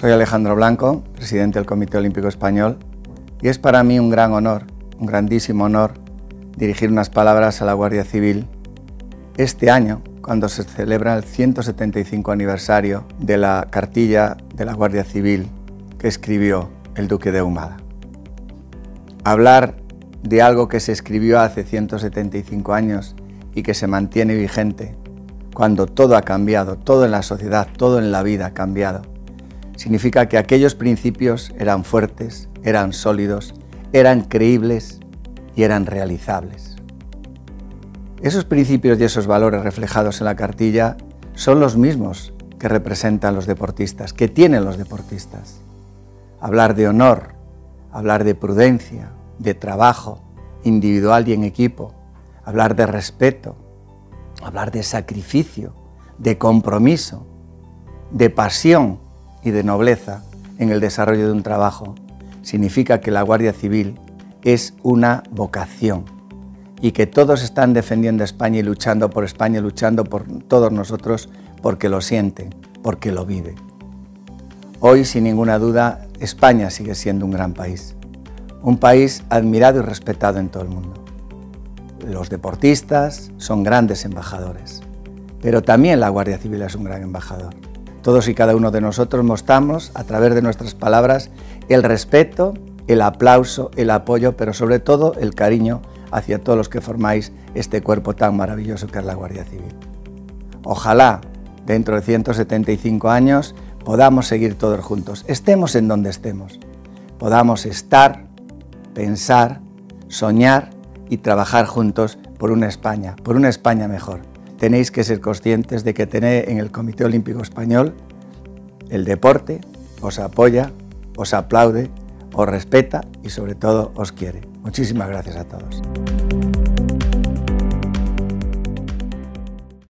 Soy Alejandro Blanco, presidente del Comité Olímpico Español, y es para mí un gran honor, un grandísimo honor, dirigir unas palabras a la Guardia Civil este año, cuando se celebra el 175 aniversario de la cartilla de la Guardia Civil que escribió el Duque de Humada. Hablar de algo que se escribió hace 175 años y que se mantiene vigente, cuando todo ha cambiado, todo en la sociedad, todo en la vida ha cambiado, significa que aquellos principios eran fuertes, eran sólidos, eran creíbles y eran realizables. Esos principios y esos valores reflejados en la cartilla son los mismos que representan los deportistas, que tienen los deportistas. Hablar de honor, hablar de prudencia, de trabajo individual y en equipo, hablar de respeto, hablar de sacrificio, de compromiso, de pasión y de nobleza en el desarrollo de un trabajo, significa que la Guardia Civil es una vocación y que todos están defendiendo España y luchando por España, luchando por todos nosotros porque lo sienten, porque lo viven. Hoy, sin ninguna duda, España sigue siendo un gran país un país admirado y respetado en todo el mundo. Los deportistas son grandes embajadores, pero también la Guardia Civil es un gran embajador. Todos y cada uno de nosotros mostramos a través de nuestras palabras el respeto, el aplauso, el apoyo, pero sobre todo el cariño hacia todos los que formáis este cuerpo tan maravilloso que es la Guardia Civil. Ojalá dentro de 175 años podamos seguir todos juntos, estemos en donde estemos, podamos estar pensar, soñar y trabajar juntos por una España, por una España mejor. Tenéis que ser conscientes de que tenéis en el Comité Olímpico Español el deporte os apoya, os aplaude, os respeta y sobre todo os quiere. Muchísimas gracias a todos.